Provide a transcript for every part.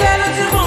Yellow to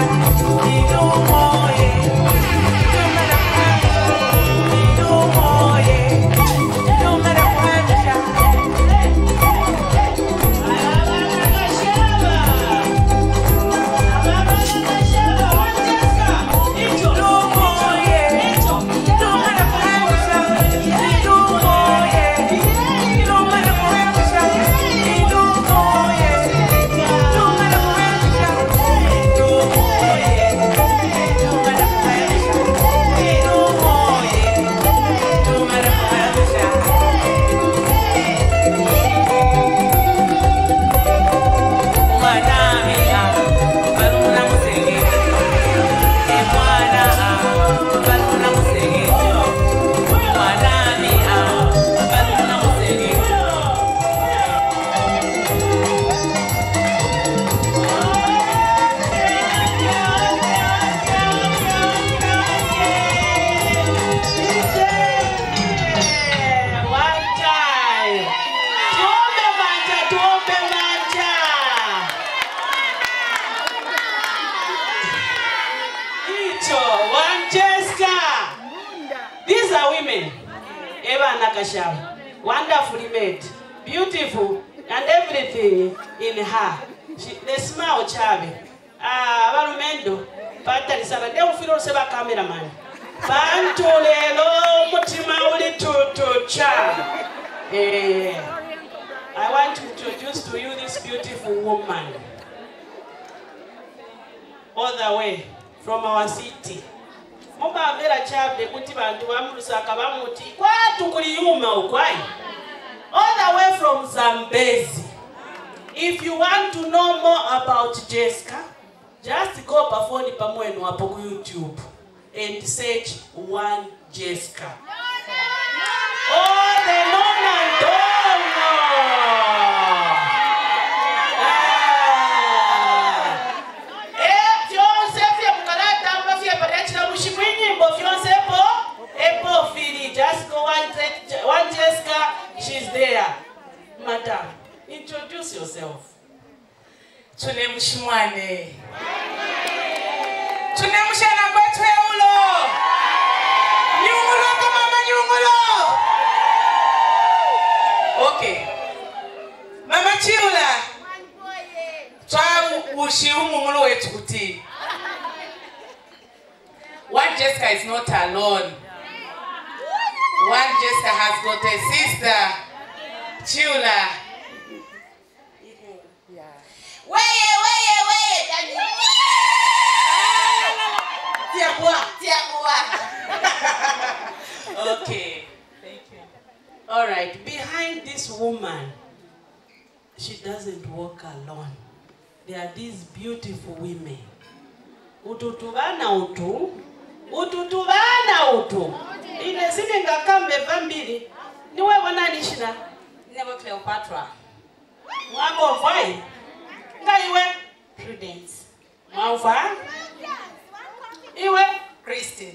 Ebana Kasham. Wonderfully made. Beautiful. And everything in her. She, the smile chabe. Ah, barumendo. Patali sana. will feel seba cameraman. Bantu lelo mutima uli tutucha. Eh, I want to introduce to you this beautiful woman. All the way from our city. Mubamvera chabde kuti vantu vamulusaka vamuti kwatu kuliyuma ukwai all the way from zambezi. If you want to know more about Jeska just go pafoni pamwenu apo ku youtube and search one Jeska. Oh the tune mushimwane tune mushana kwetwe ulo nyungulo ko mama nyungulo. Okay mama chiula twa ushi umungulu wethu kuti one Jeska is not alone. One Jeska has got a sister. Chiula Weye, okay. Thank you. All right. Behind this woman she doesn't walk alone. There are these beautiful women. Utu tuvana utu. Utu tuvana utu. Ine siningakambe vambiri. Niwe vonanishina Nebo Cleopatra. mwakovai ngaiwe. Prudence. mwauva iwe? Christine.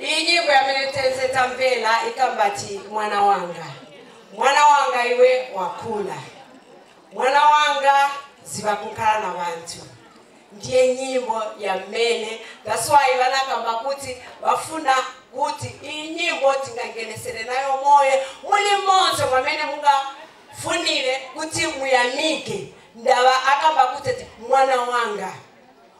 iyi nyimbo yamene tenzeta mpela ikambati mwana wanga. Mwana wanga iwe wakula. Mwana wanga ziva kukhala na vanthu ndiye nyimbo ya mmene. That's why vanakamba kuti vafuna kuti iyi nyimbo tingangenesere nayo moyo. Muli mmodzi mwamene mungafunire kuti muyamike. Ndava akamba kuti mwana wanga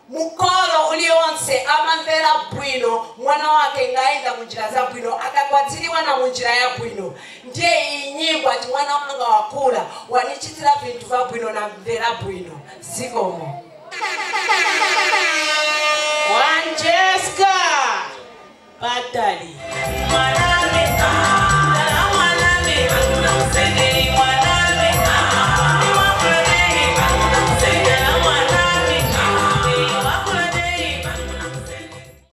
mukolo uliwonse amamvera bwino mwana wake ngaenda munjira za bwino akakwatiriwa na munjira ya bwino. Ndiye iyi ati mwana wanga wakula wanichitira vinthu va bwino na mvera bwino. Sikomo Wanjeska Patali. Mwana